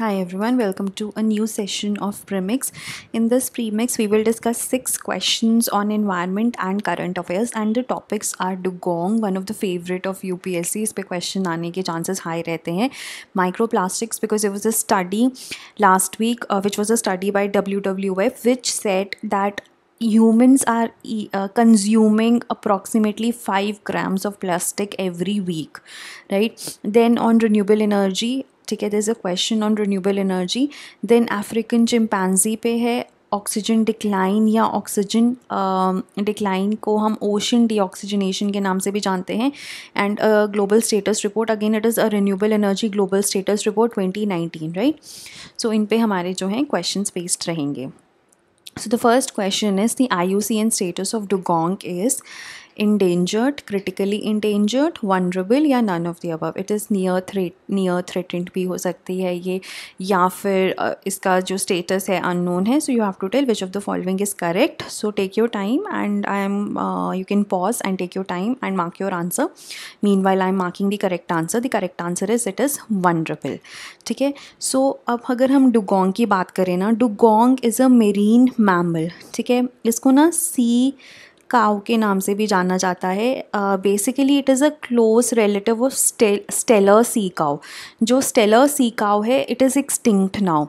Hi everyone, welcome to a new session of Premix. In this premix, we will discuss six questions on environment and current affairs, and the topics are dugong, one of the favorite of UPSC. इस पे question आने के chances high रहते हैं. Microplastics, because it was a study last week, uh, which was a study by WWF, which said that humans are uh, consuming approximately 5 grams of plastic every week right then on renewable energy ठीक है there's a question on renewable energy. Then African chimpanzee पे है oxygen decline या oxygen decline um, को हम ocean deoxygenation के नाम से भी जानते हैं. And global status report again it is a renewable energy global status report 2019 right so इन पे हमारे जो हैं क्वेश्चंस बेस्ड रहेंगे. So the first question is the I U C N status of dugong is endangered critically endangered vulnerable या none of the above it is near threat near threatened भी हो सकती है ये या फिर इसका जो status है unknown है so you have to tell which of the following is correct so take your time and I am uh, you can pause and take your time and mark your answer meanwhile I am marking the correct answer the correct answer is it is vulnerable ठीक है सो अब अगर हम dugong की बात करें ना dugong is a marine mammal ठीक है इसको ना सी काउ के नाम से भी जाना जाता है। Basically it is a close relative of Steller sea cow जो स्टेलर सी काउ है इट इज़ एक्सटिंक्ट नाउ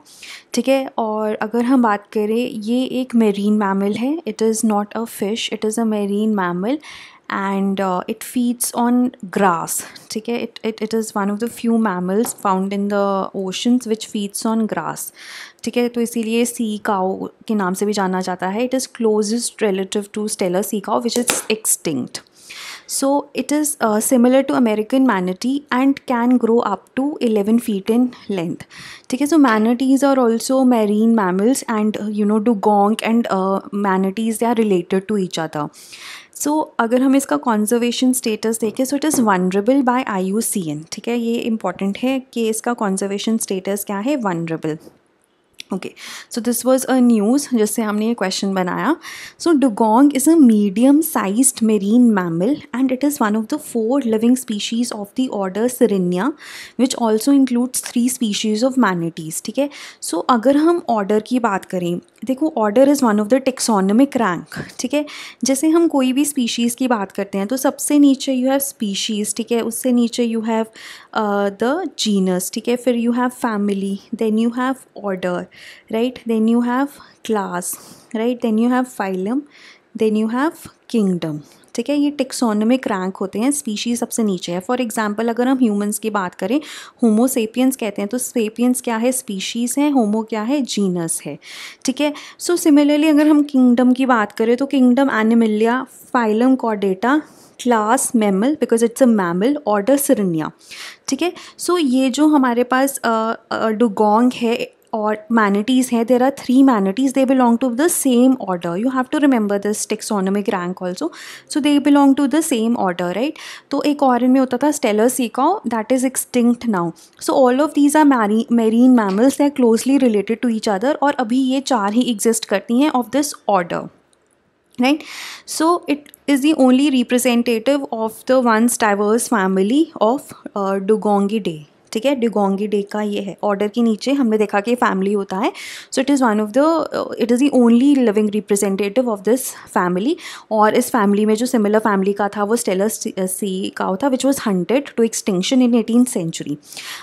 ठीक है? और अगर हम बात करें, ये एक मेरीन मैमल है। It is not a fish it is a marine mammal and uh, it feeds on grass ठीक है it, it, it is one of the few mammals found in the oceans which feeds on grass ठीक है तो इसीलिए sea cow के नाम से भी जाना जाता है it is closest relative to Steller sea cow which is extinct so it is uh, similar to american manatee and can grow up to 11 feet in length ठीक है so manatees are also marine mammals and uh, you know dugong and uh, manatees they are related to each other So so, अगर हम इसका conservation status देखें so it is vulnerable by I U C N ठीक है? ये important है कि इसका कॉन्जर्वेशन स्टेटस क्या है? Vulnerable okay so this was a news जिससे हमने ये क्वेश्चन बनाया। So dugong is a medium sized marine mammal and it is one of the four living species of the order Sirenia which also includes three species of manatees ठीक है? सो अगर हम order की बात करें, देखो order is one of the taxonomic rank ठीक है? जैसे हम कोई भी स्पीशीज़ की बात करते हैं तो सबसे नीचे यू हैव स्पीशीज़ ठीक है? उससे नीचे यू हैव द जीनस ठीक है? फिर you have family then you have order right? Then you have class, right? Then you have phylum. Then you have kingdom. ठीक है? ये टेक्सोनमिक रैंक होते हैं स्पीशीज़ सबसे नीचे है. फॉर एग्जांपल अगर हम ह्यूमंस की बात करें होमोसेपियंस कहते हैं तो सेपियंस क्या है? स्पीशीज़ है. होमो क्या है? जीनस है. ठीक है? सो सिमिलरली अगर हम किंगडम की बात करें तो kingdom Animalia phylum कॉडेटा class mammal because it's a mammal order Sirenia ठीक है? सो ये जो हमारे पास डुगोंग है और मैनिटीज़ हैं there are three manatees they belong to the same order you have to remember this taxonomic rank also so they belong to the same order right तो एक और में होता था Steller sea cow that is extinct now so all of these are marine marine mammals they closely related to each other और अभी ये चार ही एग्जिस्ट करती हैं of this order right? So it is the only representative of the once diverse family of uh, Dugongidae ठीक है Dugongidae का ये है। ऑर्डर के नीचे हमने देखा कि फैमिली होता है। So it is one of the it is the only living representative of this family और इस फैमिली में जो सिमिलर फैमिली का था, वो स्टेलर सी का था which was hunted to extinction in eighteen century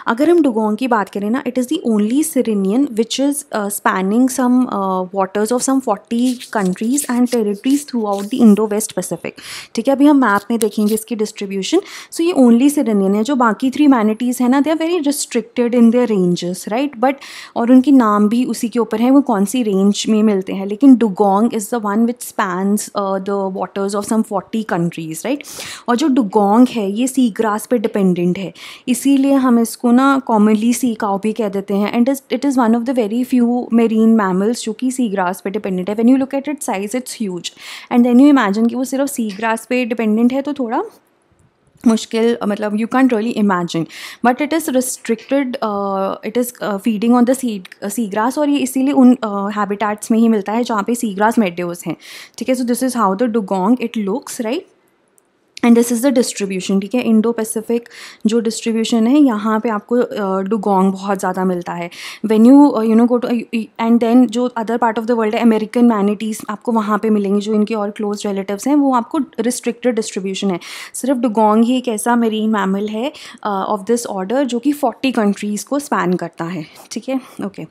अगर हम डुगोंग की बात करें ना it is the only sirenian which is spanning some waters of some forty countries and territories throughout the Indo west Pacific ठीक है, अभी हम मैप में देखेंगे इसकी डिस्ट्रीब्यूशन सो ये ओनली सिरिनियन है, जो बाकी थ्री मैनिटीज़ हैं ना they are very restricted in their ranges right but और उनके नाम भी उसी के ऊपर है, वो कौन सी रेंज में मिलते हैं? लेकिन dugong is the one which spans the waters of some forty countries right और जो डुगोंग है, ये सी ग्रास पे डिपेंडेंट है। इसीलिए हम इसको ना कॉमनली सी काउ भी कह देते हैं। And it is one of the very few marine mammals जो कि सी ग्रास पे डिपेंडेंट है। When you look at it size it's huge and then you imagine कि वो सिर्फ़ सी ग्रास पे डिपेंडेंट है तो थोड़ा मुश्किल मतलब you can't really imagine but it is restricted it is feeding on the seed sea grass और ये इसीलिए उन हैबिटाट्स uh, में ही मिलता है जहाँ पे सी ग्रास हैं। ठीक है so this is how the dugong it looks right and this is the distribution ठीक है? इंडो पैसिफिक जो डिस्ट्रीब्यूशन है यहाँ पे आपको डुगोंग uh, बहुत ज़्यादा मिलता है। When you you know go to and then जो other part of the world है अमेरिकन मैनिटीज़ आपको वहाँ पे मिलेंगी जो इनके और क्लोज रिलेटिव्स हैं वो आपको रिस्ट्रिक्टेड डिस्ट्रीब्यूशन है। सिर्फ़ डुगोंग ही एक ऐसा मेरीन मैमल है ऑफ़ दिस ऑर्डर जो कि फोर्टी कंट्रीज़ को स्पैन करता है। ठीक है? Okay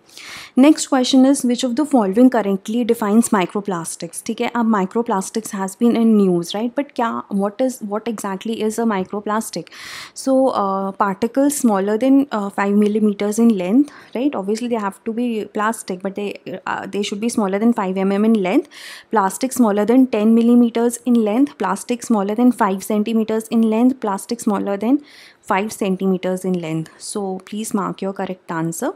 next question is which of the following currently defines micro microplastics ठीक है? अब microplastics has been in news right but क्या what is what exactly is a microplastic. So uh, particles smaller than uh, 5 millimeters in length right? Obviously they have to be plastic but they uh, they should be smaller than 5 mm in length. Plastic smaller than 10 millimeters in length. Plastic smaller than 5 centimeters in length. Plastic smaller than 5 centimeters in length. So please mark your correct answer.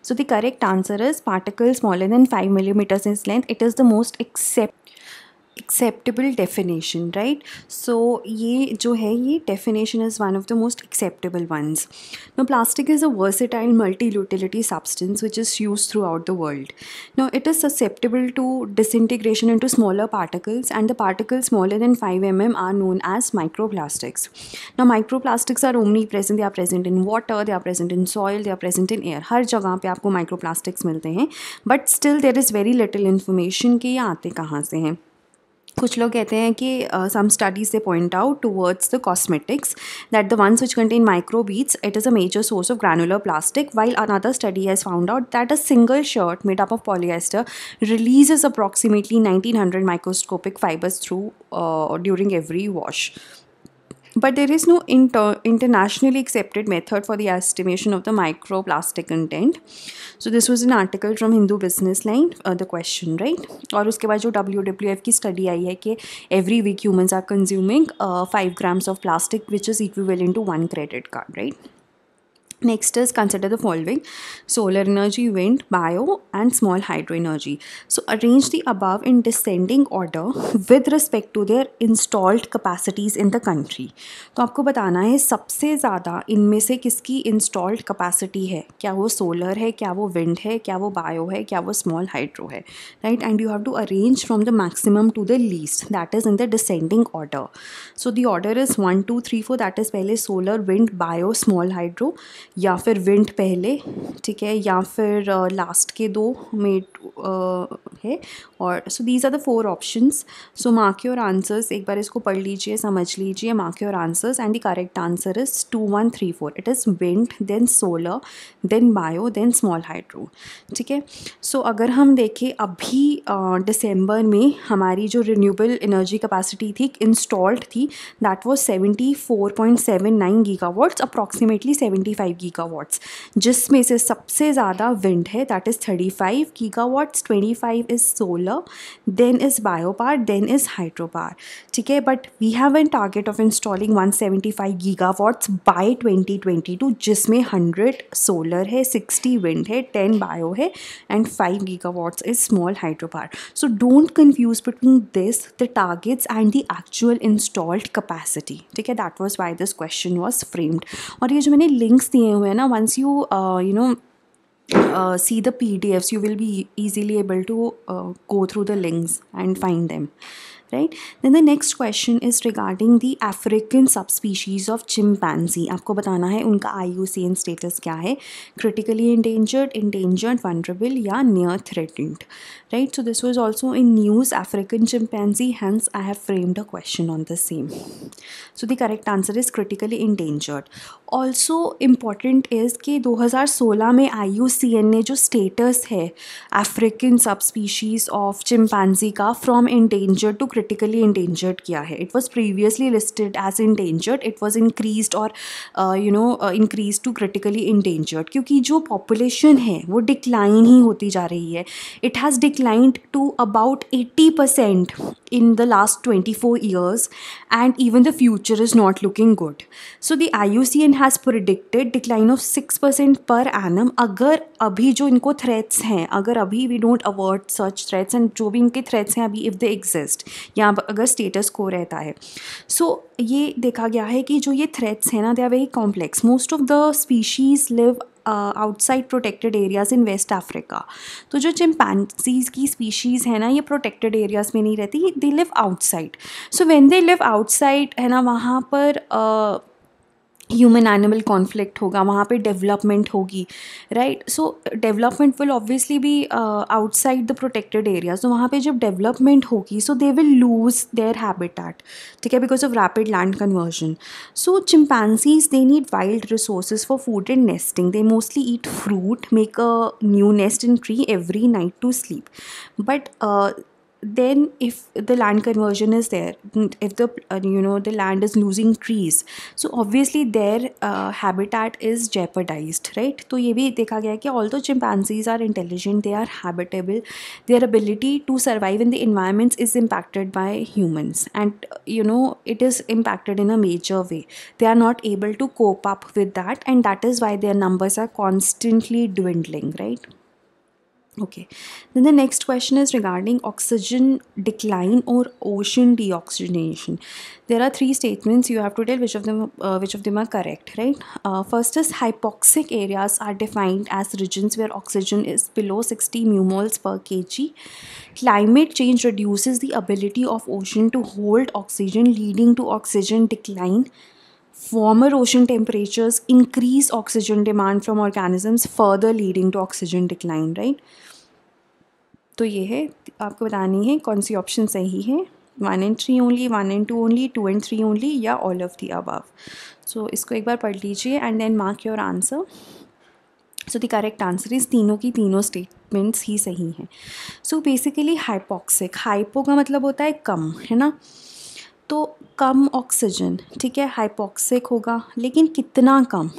So the correct answer is particles smaller than 5 millimeters in length. It is the most accept acceptable definition right so ये जो है, ये definition is one of the most acceptable ones no plastic is a versatile multi utility substance which is use throughout the world no it is susceptible to disintegration into smaller particles and the particles smaller than five M M are known as micro plastics no micro plastics are only present they are present in water they are present in soil they are present in air हर जगह पर आपको micro plastics मिलते हैं but still there is very little information कि ये आते कहाँ से हैं। कुछ लोग कहते हैं कि सम स्टडीज़ से point out towards the cosmetics that the ones which contain microbeads it is a major source of granular plastic while another study has found out that a single shirt made up of polyester release approximately nineteen hundred microscopic fibres through during every wash but there is no inter- internationally accepted method for the estimation of the microplastic content so this was an article from hindu business line uh, the question right और उसके बाद जो W W F की study आई है कि every week humans are consuming grams of plastic which is equivalent to one credit card right Next is consider the following solar energy, wind, bio, and small hydro energy. So arrange the above in descending order with respect to their installed capacities in the country. तो आपको बताना है सबसे ज़्यादा इनमें से किसकी installed capacity है क्या वो सोलर है क्या वो विंड है क्या वो बायो है क्या वो स्मॉल हाइड्रो है right and you have to arrange from the maximum to the least that is in the descending order so the order is one two three four that is पहले solar wind bio small hydro या फिर विंट पहले, ठीक है, या फिर last के दो में है, और so these are the four options so mark your answers एक बार इसको पढ़ लीजिए, समझ लीजिए mark your answers and the correct answer is two one three four it is wind then solar then bio then small hydro ठीक है? सो अगर हम देखें अभी दिसंबर में हमारी जो रिन्यूएबल एनर्जी कैपेसिटी थी इंस्टॉल्ड थी that was seventy four point seven nine gigawatts approximately seventy five gigawatts जिसमें से सबसे ज़्यादा विंड है that is thirty five gigawatts twenty five is solar then is biopower then is hydropower ठीक है? But we have an target of installing one seventy five gigawatts by twenty twenty two जिसमें hundred solar है sixty wind है ten bio है and five gigawatts is small hydro hydropower so don't confuse between this the targets and the actual installed capacity ठीक है? That was why this question was framed और ये जो मैंने links दिए हुए हैं ना once you uh, you know uh, see the pdfs you will be easily able to uh, go through the links and find them right then the next question is regarding the african subspecies of chimpanzee आपको बताना है उनका IUCN status क्या है critically endangered endangered vulnerable या near threatened right so this was also in news african chimpanzee hence i have framed a question on the same so the correct answer is critically endangered also important is कि 2016 में आई ने जो status है African subspecies of chimpanzee का from endangered to critically endangered किया है। It was previously listed as endangered it was increase और you know increase to critically endangered क्योंकि जो पॉपुलेशन है, वो डिक्लाइन ही होती जा रही है। It has declined to about eighty percent in the last 24 years and even the future is not looking good so the IUCN has predicted decline of 6% per annum अगर अभी जो इनको threats हैं अगर अभी we don't avert such threats and जो भी इनके threats हैं अभी if they exist या अगर status quo रहता है so ये देखा गया है कि जो ये threats हैं ना they are very complex most of the species live outside protected areas in West Africa तो जो चिम्पैंसीज की स्पीशीज़ है ना ये प्रोटेक्टेड एरियाज़ में नहीं रहती they live outside so when they live outside है ना वहाँ पर uh, ह्यूमन एनिमल कॉन्फ्लिक्ट होगा, वहाँ पे डेवलपमेंट होगी right so development will obviously be outside the protected area तो वहाँ पे जब डेवलपमेंट होगी so they will lose their habitat ठीक है? Because of rapid land conversion so chimpanzees they need wild resources for food and nesting they mostly eat fruit make a new nest in tree every night to sleep but then if the land conversion is there if the uh, you know the land is losing trees so obviously their uh, habitat is jeopardized right तो ये भी देखा गया है कि although chimpanzees are intelligent they are habitable their ability to survive in the environments is impacted by humans and you know it is impacted in a major way they are not able to cope up with that and that is why their numbers are constantly dwindling right Okay, then the next question is regarding oxygen decline or ocean deoxygenation. There are three statements you have to tell which of them uh, which of them are correct, right? Uh, first is hypoxic areas are defined as regions where oxygen is below 60 mmols per kg. Climate change reduces the ability of ocean to hold oxygen, leading to oxygen decline warmer ocean temperatures increase oxygen demand from organisms, further leading to oxygen decline, right? तो ये है, आपको बतानी है कौन सी option सही है? One and three only one and two only two and three only या all of the above so इसको एक बार पढ़ लीजिए and then mark your answer so the correct answer is तीनों की तीनों स्टेटमेंट्स ही सही हैं। सो बेसिकली हाइपोक्सिक हाइपो का मतलब होता है कम, है ना? तो कम ऑक्सीजन ठीक है? हाइपोक्सिक होगा, लेकिन कितना कम?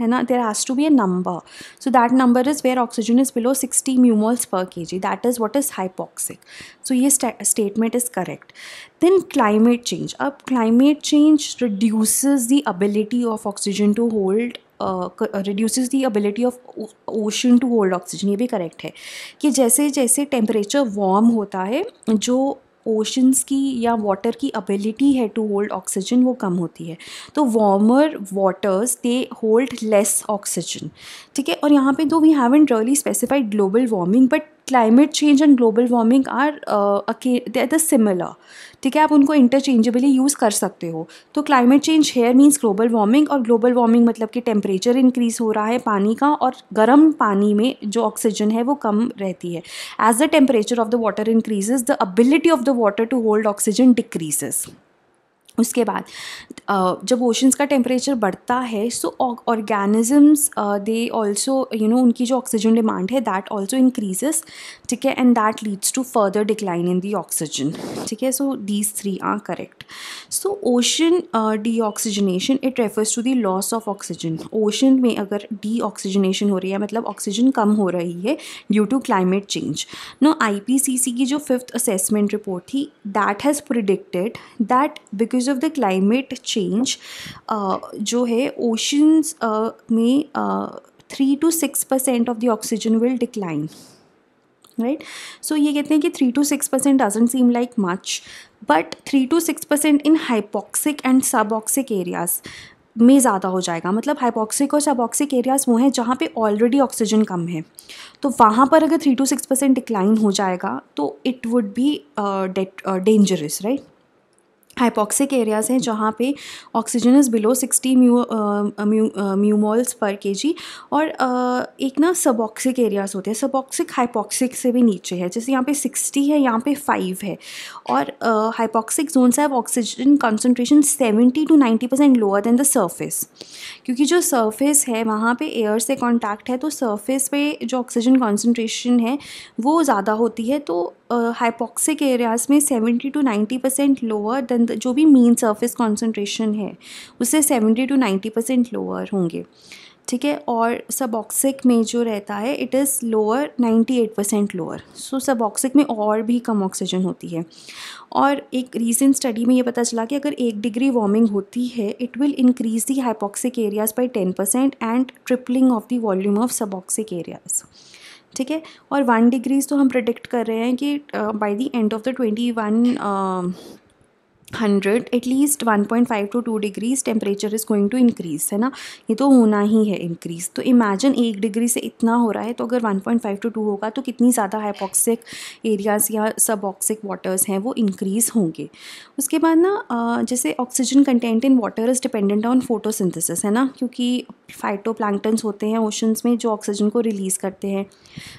है ना? There has to be a number so that number is where oxygen is below sixty mumoles per K G that is what is hypoxic so ये statement is correct then climate change अब climate change reduces the ability of oxygen to hold reduces the ability of ocean to hold oxygen ये भी correct है कि जैसे जैसे temperature warm होता है, जो ओशंस की या वाटर की अबिलिटी है टू होल्ड ऑक्सीजन वो कम होती है। तो warmer waters they hold less oxygen ठीक है? और यहाँ पे though we haven't really specified global warming but climate change and global warming are they similar ठीक है? आप उनको इंटरचेंजेबली यूज़ कर सकते हो। तो climate change here means global warming और ग्लोबल वार्मिंग मतलब कि टेम्परेचर इंक्रीज़ हो रहा है पानी का और गर्म पानी में जो ऑक्सीजन है वो कम रहती है। As the temperature of the water increases the ability of the water to hold oxygen decreases उसके बाद जब ओशंस का टेम्परेचर बढ़ता है so organisms they also you know उनकी जो ऑक्सीजन डिमांड है दैट ऑल्सो इंक्रीजेस ठीक है? And that leads to further decline in the oxygen ठीक है? So these three are correct so ocean deoxygenation it refers to the loss of oxygen ocean में अगर deoxygenation हो रही है मतलब ऑक्सीजन कम हो रही है due to climate change no I P C C की जो फिफ्थ असेसमेंट रिपोर्ट थी that has predicted that because of the climate change जो है ओशंस uh, में three to six percent of the oxygen will decline right so ये कहते हैं कि three to six percent doesn't seem like much but three to six percent in hypoxic and suboxic areas में ज़्यादा हो जाएगा। मतलब हाइपोक्सिक और सबॉक्सिक एरियाज़ वो हैं जहाँ पे ऑलरेडी ऑक्सीजन कम है। तो वहाँ पर अगर three to six percent decline हो जाएगा तो it would be dangerous right hypoxic areas हैं जहाँ पे oxygen is below sixty mu mumoles per K G और uh, एक ना सबॉक्सिक एरियाज़ होते हैं। सबॉक्सिक हाइपोक्सिक से भी नीचे है। जैसे यहाँ पे सिक्सटी है यहाँ पे फाइव है। और hypoxic zones have oxygen concentration seventy to ninety percent lower than the surface क्योंकि जो सर्फेस है वहाँ पे एयर से कॉन्टैक्ट है तो सर्फेस पे जो ऑक्सीजन कॉन्सेंट्रेशन है वो ज़्यादा होती है। तो हाइपोक्सिक एरियाज़ में seventy to ninety percent lower than जो भी मीन सरफेस कॉन्सेंट्रेशन है, उससे seventy to ninety percent lower होंगे। ठीक है? और सबॉक्सिक में जो रहता है it is lower ninety eight percent lower so suboxic में और भी कम ऑक्सीजन होती है। और एक रीसेंट स्टडी में ये पता चला कि अगर एक डिग्री वार्मिंग होती है it will increase the hypoxic areas by ten percent and tripling of the volume of suboxic areas ठीक है? और वन डिग्रीज तो हम प्रडिक्ट कर रहे हैं कि by the end of the twenty one hundred at least one point five to two degrees temperature is going to increase है ना? ये तो होना ही है इंक्रीज तो इमेजिन एक डिग्री से इतना हो रहा है तो अगर one point five to two होगा तो कितनी ज़्यादा हाइपॉक्सिक एरियाज़ या सब ऑक्सिक वाटर्स हैं, वो इंक्रीज़ होंगे. उसके बाद ना जैसे oxygen content in water is dependent on photosynthesis है ना? क्योंकि फाइटो होते हैं ओशंस में जो ऑक्सीजन को रिलीज़ करते हैं.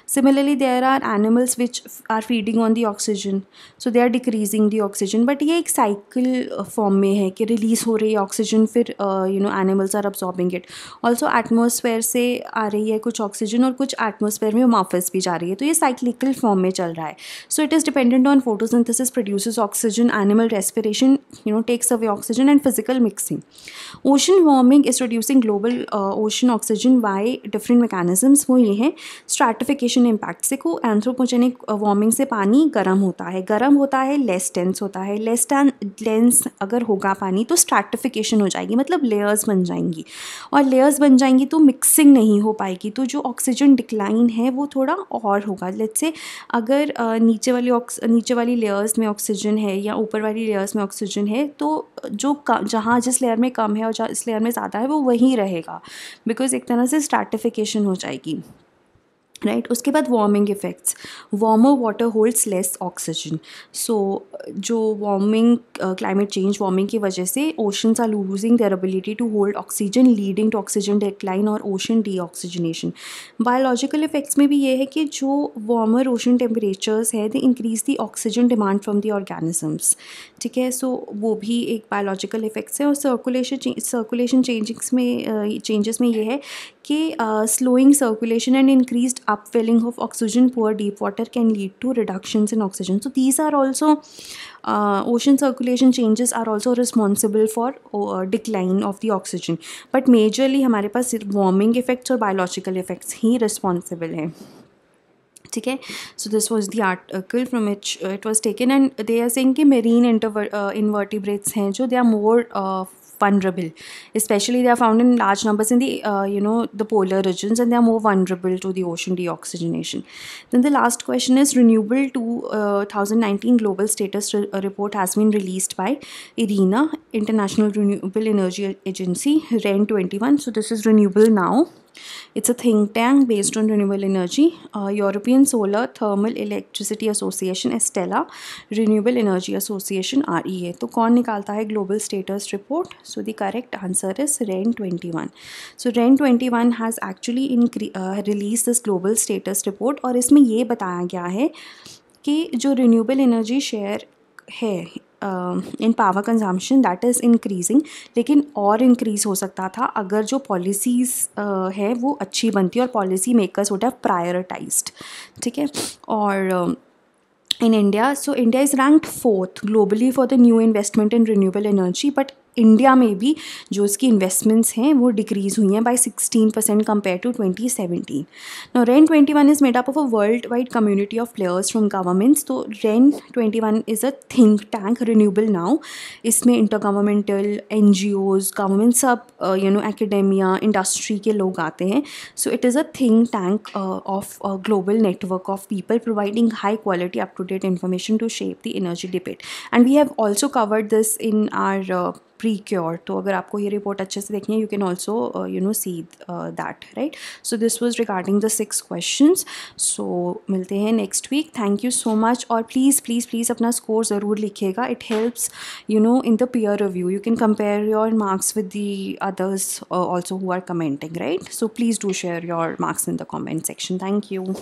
Similarly there are animals which are feeding on the oxygen so they are decreasing the oxygen but ये एक साइक साइकिल फॉर्म में है कि रिलीज़ हो रही है ऑक्सीजन फिर you know animals are absorbing it also atmosphere से आ रही है कुछ ऑक्सीजन और कुछ एटमोसफेयर में वापस भी जा रही है। तो ये साइक्लिकल फॉर्म में चल रहा है। So it is dependent on photosynthesis produces oxygen animal respiration you know takes away oxygen and physical mixing ocean warming is producing global ocean oxygen by different mechanisms वो ये हैं। स्ट्रैटिफिकेशन इम्पैक्ट से को anthropogenic warming से पानी गर्म होता है। गर्म होता है लेस टेंस होता है। लेस टेन लेंस अगर होगा पानी तो स्ट्रैटिफिकेशन हो जाएगी मतलब लेयर्स बन जाएँगी। और लेयर्स बन जाएँगी तो मिक्सिंग नहीं हो पाएगी तो जो ऑक्सीजन डिक्लाइन है, वो थोड़ा और होगा। लेट्स से अगर नीचे वाली नीचे वाली लेयर्स में ऑक्सीजन है या ऊपर वाली लेयर्स में ऑक्सीजन है तो जो जहाँ जिस लेयर में कम है और जहाँ, इस लेयर में ज़्यादा है, वो वहीं रहेगा। बिकॉज़ एक तरह से स्ट्रैटिफिकेशन हो जाएगी। राइट उसके बाद warming effects warmer water holds less oxygen so जो वार्मिंग क्लाइमेट चेंज वार्मिंग की वजह से oceans are losing their ability to hold oxygen leading to oxygen decline और ocean deoxygenation biological effects में भी ये है कि जो वार्मर ओशन टेम्परेचर्स है they increase the oxygen demand from the organisms ठीक है? सो वो भी एक बायोलॉजिकल इफेक्ट्स है और सर्कुलेशन सर्कुलेशन चेंजिंग्स में चेंजेस में ये है कि slowing circulation and increase upwelling of oxygen poor deep water can lead to reductions in oxygen so these are also ocean circulation changes are also responsible for decline of the oxygen but majorly हमारे पास सिर्फ़ warming effects और biological effects ही responsible हैं। ठीक है? So this was the article from which it was taken and they are saying कि marine inter invertebrates हैं जो they are more vulnerable. Especially they are found in large numbers in the uh, you know the polar regions and they are more vulnerable to the ocean deoxygenation. Then the last question is renewable 2019 uh, global status uh, report has been released by irena international renewable energy agency ren 21 so this is renewable now it's a think tank based on renewable energy. Uh, European Solar Thermal Electricity Association Estella, Renewable Energy Association REA. तो कौन निकालता है global status report? So the correct answer is REN 21. So REN 21 has actually uh, released this global status report और इसमें ये बताया गया है कि जो रिन्यूएबल एनर्जी शेयर है in power consumption that is increasing लेकिन और इंक्रीज़ हो सकता था अगर जो पॉलिसीज़ uh, है वो अच्छी बनती और policy makers would have prioritised ठीक है और in India. So India is ranked fourth globally for the new investment in renewable energy, but India में भी जो उसकी इन्वेस्टमेंट्स हैं, वो डिक्रीज़ हुई हैं by sixteen percent compare to twenty seventeen no REN twenty one is made up of a world wide community of players from governments तो REN twenty one is a think tank renewable now इसमें inter governmental N G Os government सब you know academia industry के लोग आते हैं. So it is a think tank of global network of people providing high quality up to date information to shape the energy debate and we have also covered this in our precure तो अगर आपको ये report अच्छे से देखनी है you can also you know see that right so this was regarding the six question so मिलते हैं next week thank you so much और प्लीज़ प्लीज़ प्लीज़ अपना स्कोर ज़रूर लिखिएगा. It helps you know in the peer review you can compare your marks with the others also who are commenting right so please do share your marks in the comment section thank you